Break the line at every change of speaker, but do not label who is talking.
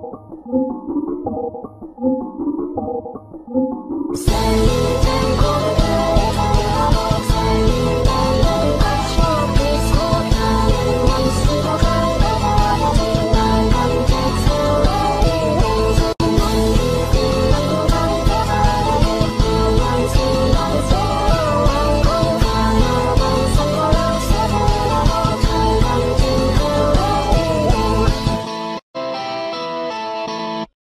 you.